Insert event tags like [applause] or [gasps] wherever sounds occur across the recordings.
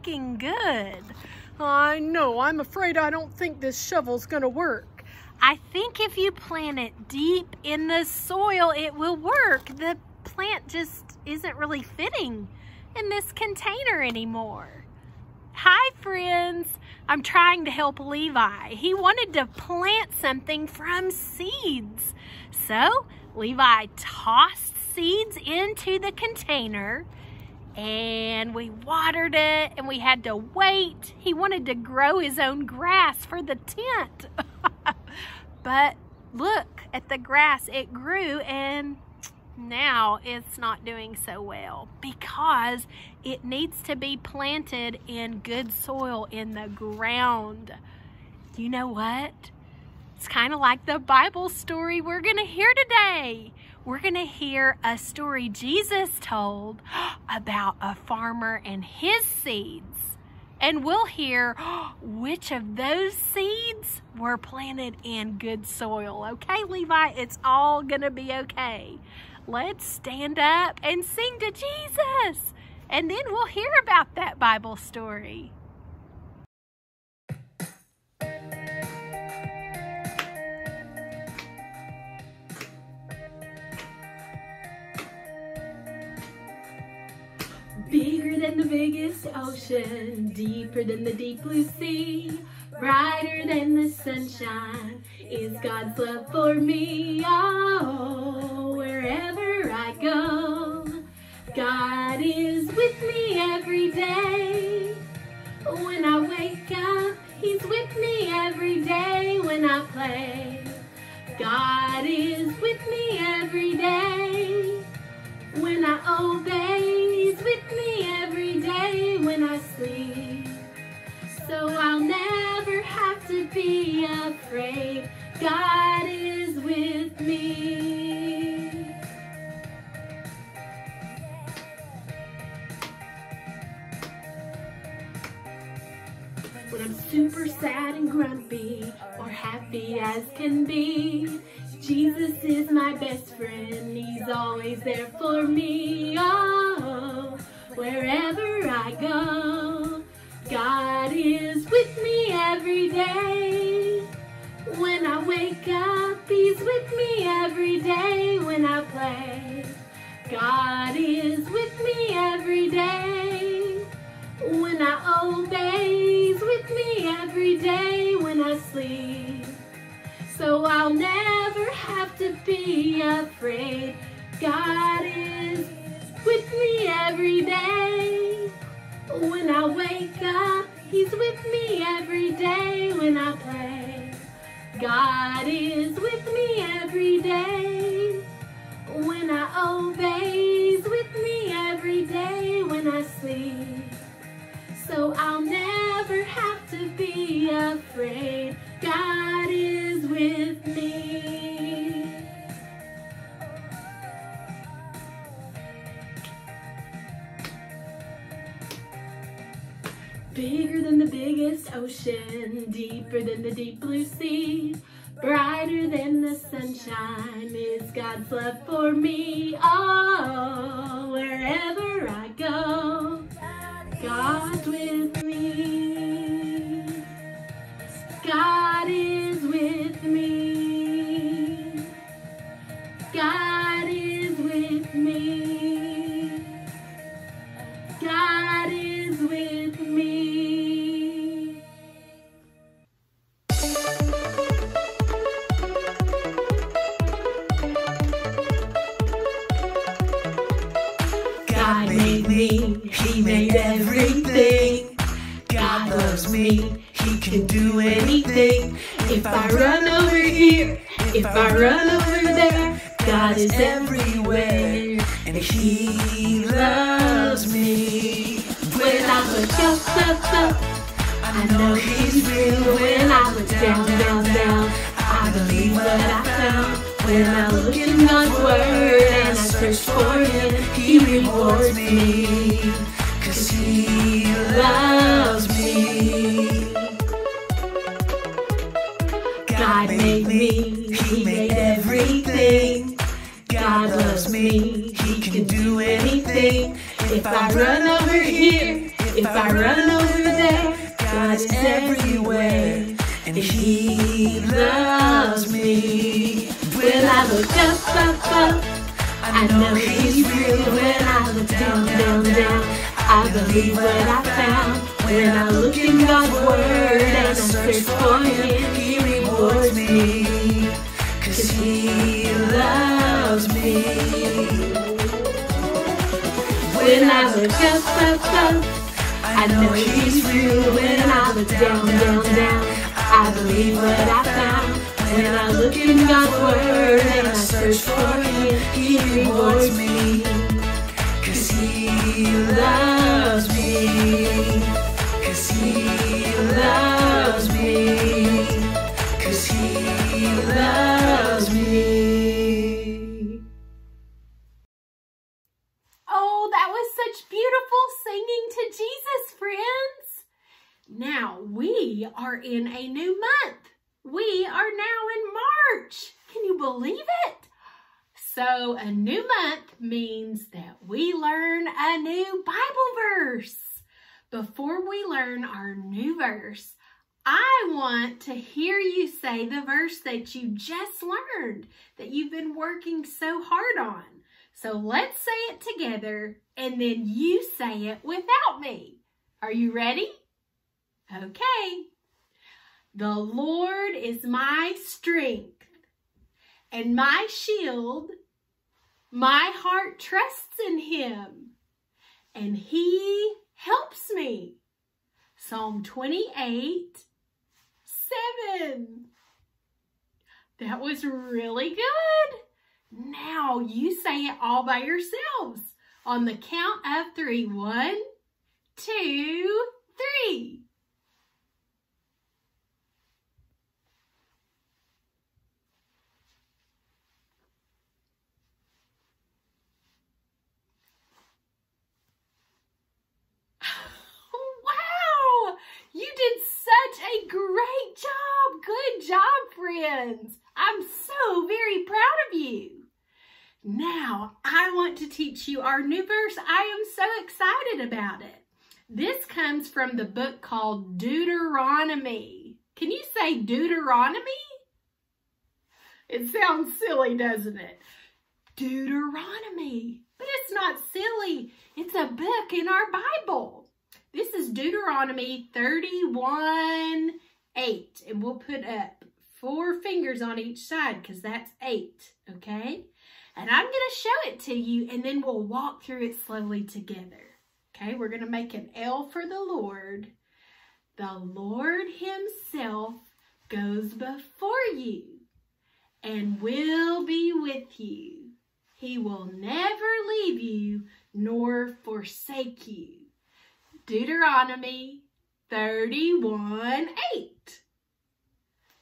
looking good. I know, I'm afraid I don't think this shovel's gonna work. I think if you plant it deep in the soil, it will work. The plant just isn't really fitting in this container anymore. Hi, friends. I'm trying to help Levi. He wanted to plant something from seeds. So Levi tossed seeds into the container and we watered it and we had to wait. He wanted to grow his own grass for the tent. [laughs] but look at the grass, it grew and now it's not doing so well because it needs to be planted in good soil in the ground. You know what? It's kind of like the Bible story we're going to hear today. We're going to hear a story Jesus told [gasps] about a farmer and his seeds. And we'll hear [gasps] which of those seeds were planted in good soil. Okay, Levi? It's all going to be okay. Let's stand up and sing to Jesus. And then we'll hear about that Bible story. Bigger than the biggest ocean, deeper than the deep blue sea, brighter than the sunshine is God's love for me. Oh, wherever I go, God is with me every day. When I wake up, He's with me every day when I play. God is with me every day when I obey. He's with I'll never have to be afraid. God is with me. When I'm super sad and grumpy or happy as can be, Jesus is my best friend. He's always there for me. Oh, wherever I go, God is with me every day. When I wake up, He's with me every day when I play. God is with me every day. When I obey, He's with me every day when I sleep. So I'll never have to be afraid. God is with me every day. When I wake up, He's with me every day when I pray. God is with me every day. When I obey, He's with me every day when I sleep. So I'll never have to be afraid. God is with me. Bigger than the biggest ocean, deeper than the deep blue sea, brighter than the sunshine is God's love for me. Oh, wherever I go, God's with God made me, He made everything. God loves me, He can do anything. If I run over here, if I run over there, God is everywhere, and He loves me. When I look up, up, up, I know He's real. When I look down, down, down, I believe what I found. When I look in God's Word and I search for Him, He rewards me. Cause He loves me. God made me, He made everything. God loves me. He can do anything. If I run over here, if I run over there, God is everywhere. And He loves look up, up, up, I know He's real. When I look down, down, down, I believe what I found. When I look in God's Word and I search for Him, He rewards me. Cause He loves me. When I look up, up, up, I know He's real. When I look down, down, down, I believe what I found. When I look in God's Word and I search for Him, He rewards me. Cause He loves me. Cause He loves me. Cause He loves me. Oh, that was such beautiful singing to Jesus, friends. Now we are in a new month. We are now in March. Can you believe it? So a new month means that we learn a new Bible verse. Before we learn our new verse, I want to hear you say the verse that you just learned, that you've been working so hard on. So let's say it together and then you say it without me. Are you ready? Okay. The Lord is my strength and my shield. My heart trusts in him and he helps me. Psalm 28, 7. That was really good. Now you say it all by yourselves on the count of three. One, two, three. Wow! You did such a great job. Good job, friends. I'm so very proud of you. Now, I want to teach you our new verse. I am so excited about it. This comes from the book called Deuteronomy. Can you say Deuteronomy? It sounds silly, doesn't it? Deuteronomy. But it's not silly. It's a book in our Bible. This is Deuteronomy 31, 8. And we'll put up four fingers on each side because that's eight, okay? And I'm going to show it to you and then we'll walk through it slowly together. Okay, we're going to make an L for the Lord. The Lord himself goes before you and will be with you. He will never leave you nor forsake you. Deuteronomy 31, 8.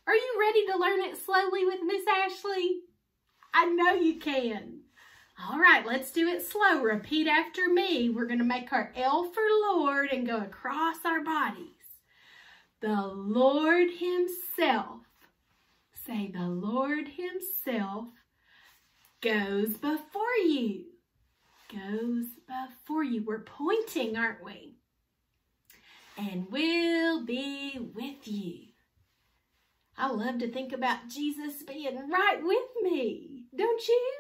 Are you ready to learn it slowly with Miss Ashley? I know you can. All right, let's do it slow. Repeat after me. We're going to make our L for Lord and go across our bodies. The Lord himself, say the Lord himself goes before you. Goes before you. We're pointing, aren't we? And will be with you. I love to think about Jesus being right with me, don't you?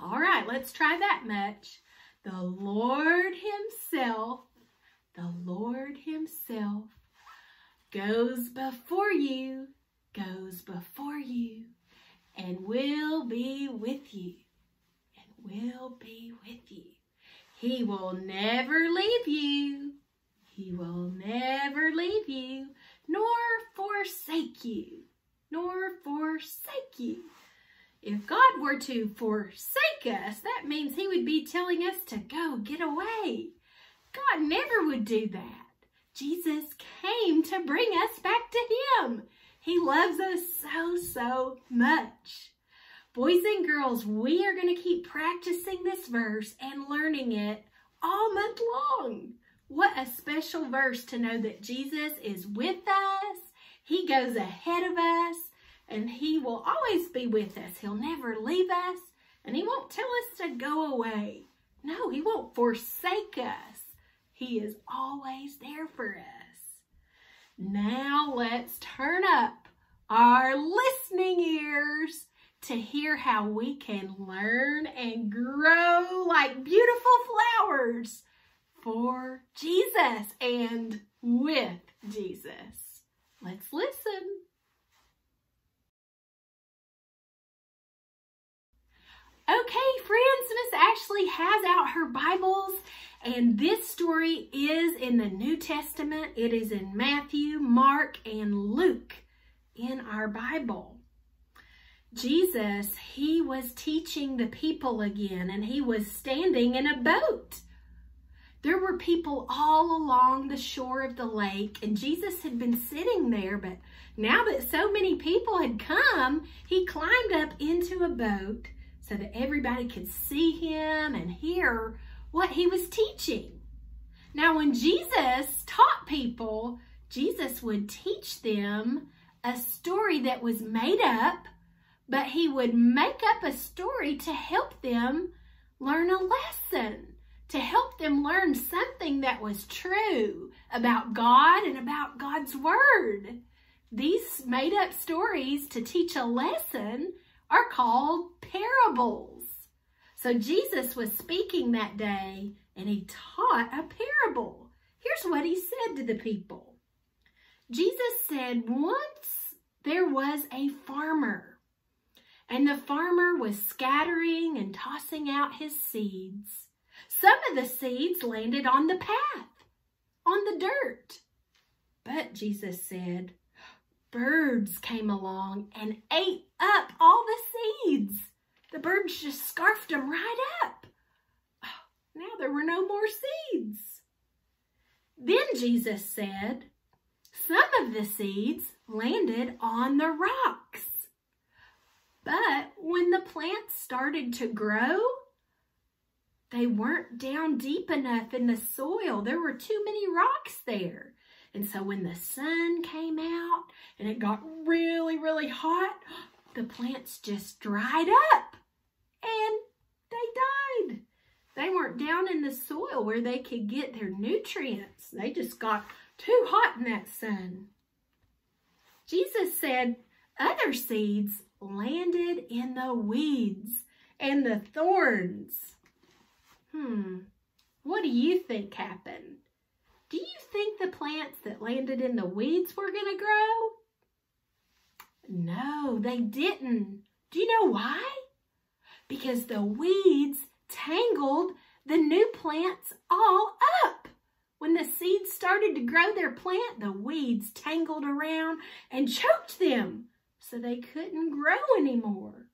All right, let's try that much. The Lord himself, the Lord himself goes before you, goes before you, and will be with you, and will be with you. He will never leave you. He will never leave you, nor forsake you, nor forsake you. If God were to forsake us, that means he would be telling us to go, get away. God never would do that. Jesus came to bring us back to him. He loves us so, so much. Boys and girls, we are going to keep practicing this verse and learning it all month long. What a special verse to know that Jesus is with us. He goes ahead of us and he will always be with us. He'll never leave us And he won't tell us to go away. No, he won't forsake us. He is always there for us. Now let's turn up our listening ears to hear how we can learn and grow like beautiful flowers for Jesus and with Jesus. Let's listen. Okay, friends, Miss Ashley has out her Bibles, and this story is in the New Testament. It is in Matthew, Mark, and Luke in our Bible. Jesus, he was teaching the people again, and he was standing in a boat. There were people all along the shore of the lake, and Jesus had been sitting there, but now that so many people had come, he climbed up into a boat so that everybody could see him and hear what he was teaching. Now, when Jesus taught people, Jesus would teach them a story that was made up, but he would make up a story to help them learn a lesson to help them learn something that was true about God and about God's Word. These made up stories to teach a lesson are called parables. So Jesus was speaking that day and he taught a parable. Here's what he said to the people. Jesus said, once there was a farmer and the farmer was scattering and tossing out his seeds. Some of the seeds landed on the path, on the dirt. But Jesus said, birds came along and ate up all the seeds. The birds just scarfed them right up. Ah, now there were no more seeds. Then Jesus said, some of the seeds landed on the rocks. But when the plants started to grow, they weren't down deep enough in the soil. There were too many rocks there. And so when the sun came out and it got really, really hot, the plants just dried up and they died. They weren't down in the soil where they could get their nutrients. They just got too hot in that sun. Jesus said other seeds landed in the weeds and the thorns. Hmm, what do you think happened? Do you think the plants that landed in the weeds were going to grow? No, they didn't. Do you know why? Because the weeds tangled the new plants all up. When the seeds started to grow their plant, the weeds tangled around and choked them so they couldn't grow anymore.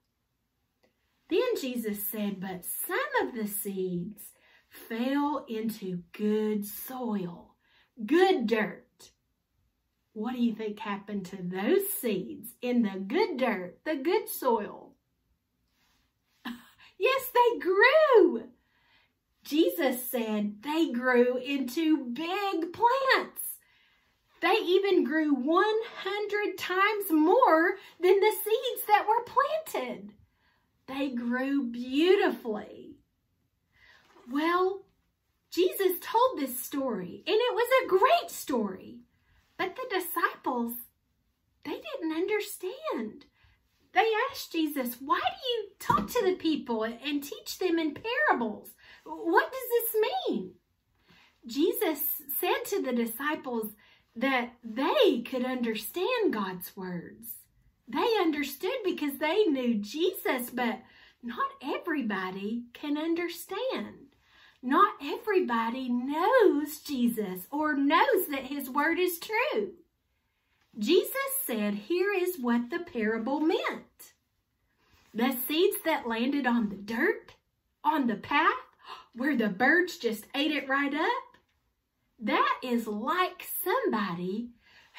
Then Jesus said, but some of the seeds fell into good soil, good dirt. What do you think happened to those seeds in the good dirt, the good soil? [laughs] yes, they grew. Jesus said they grew into big plants. They even grew 100 times more than the seeds that were planted. They grew beautifully. Well, Jesus told this story, and it was a great story. But the disciples, they didn't understand. They asked Jesus, why do you talk to the people and teach them in parables? What does this mean? Jesus said to the disciples that they could understand God's words. They understood because they knew Jesus, but not everybody can understand. Not everybody knows Jesus or knows that his word is true. Jesus said, here is what the parable meant. The seeds that landed on the dirt, on the path, where the birds just ate it right up, that is like somebody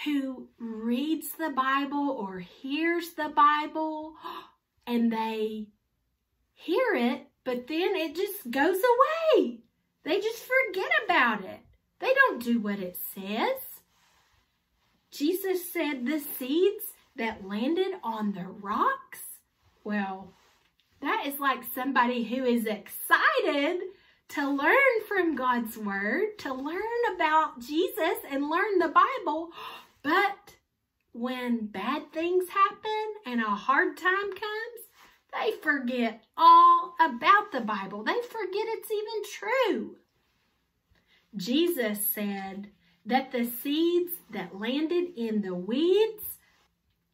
who reads the Bible or hears the Bible and they hear it, but then it just goes away. They just forget about it. They don't do what it says. Jesus said the seeds that landed on the rocks, well, that is like somebody who is excited to learn from God's word, to learn about Jesus and learn the Bible. But when bad things happen and a hard time comes, they forget all about the Bible. They forget it's even true. Jesus said that the seeds that landed in the weeds,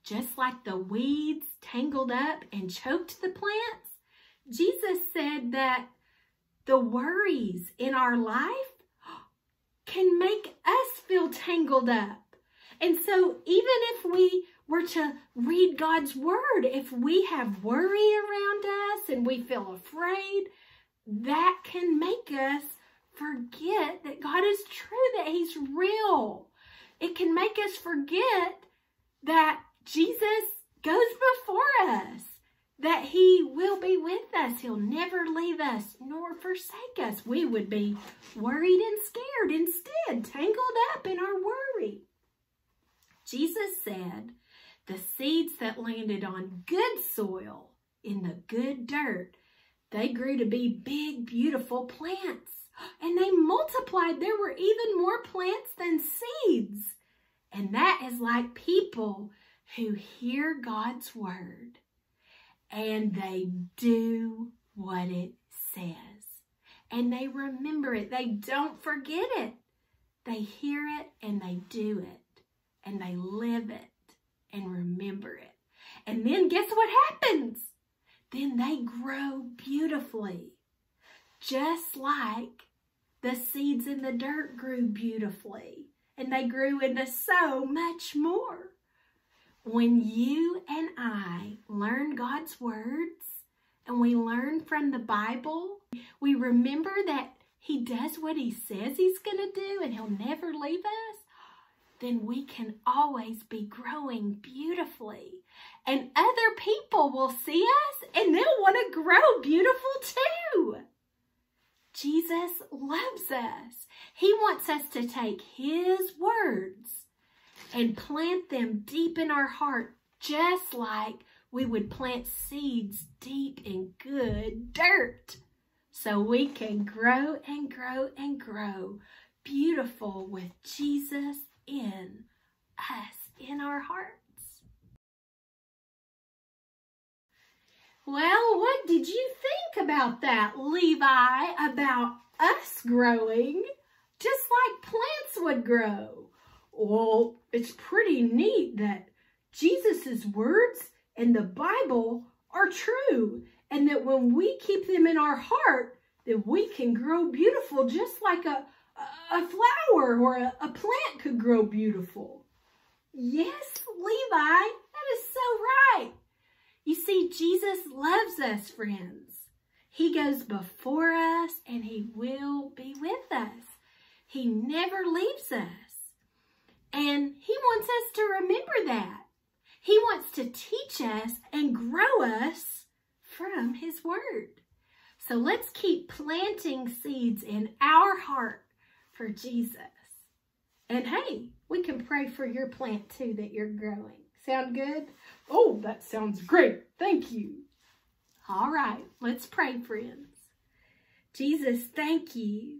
just like the weeds tangled up and choked the plants, Jesus said that the worries in our life can make us feel tangled up. And so even if we were to read God's word, if we have worry around us and we feel afraid, that can make us forget that God is true, that he's real. It can make us forget that Jesus goes before us, that he will be with us. He'll never leave us nor forsake us. We would be worried and scared instead, tangled up in our worry. Jesus said, the seeds that landed on good soil in the good dirt, they grew to be big, beautiful plants. And they multiplied. There were even more plants than seeds. And that is like people who hear God's word and they do what it says. And they remember it. They don't forget it. They hear it and they do it. And they live it and remember it. And then guess what happens? Then they grow beautifully. Just like the seeds in the dirt grew beautifully. And they grew into so much more. When you and I learn God's words and we learn from the Bible, we remember that he does what he says he's going to do and he'll never leave us, then we can always be growing beautifully. And other people will see us and they'll want to grow beautiful too. Jesus loves us. He wants us to take his words and plant them deep in our heart, just like we would plant seeds deep in good dirt. So we can grow and grow and grow beautiful with Jesus in us, in our hearts. Well, what did you think about that, Levi, about us growing just like plants would grow? Well, it's pretty neat that Jesus' words and the Bible are true and that when we keep them in our heart, that we can grow beautiful just like a, a flower or a, a plant could grow beautiful. Yes, Levi, that is so right. You see, Jesus loves us, friends. He goes before us and he will be with us. He never leaves us. To remember that. He wants to teach us and grow us from his word. So let's keep planting seeds in our heart for Jesus. And hey, we can pray for your plant too that you're growing. Sound good? Oh, that sounds great. Thank you. All right, let's pray, friends. Jesus, thank you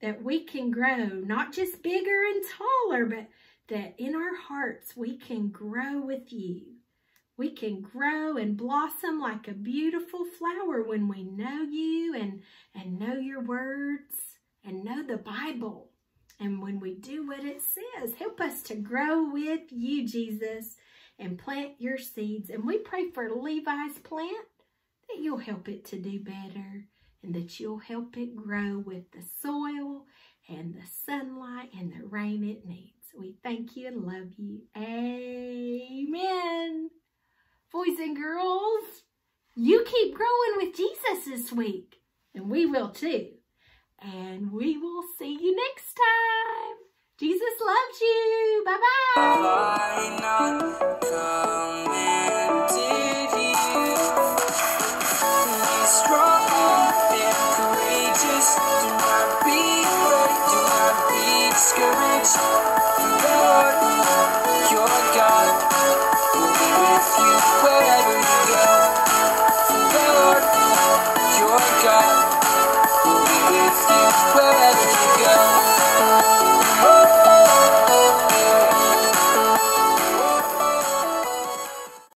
that we can grow not just bigger and taller, but that in our hearts we can grow with you. We can grow and blossom like a beautiful flower when we know you and, and know your words and know the Bible. And when we do what it says, help us to grow with you, Jesus, and plant your seeds. And we pray for Levi's plant that you'll help it to do better and that you'll help it grow with the soil and the sunlight and the rain it needs. We thank you and love you. Amen. Boys and girls, you keep growing with Jesus this week, and we will too. And we will see you next time. Jesus loves you. Bye-bye. where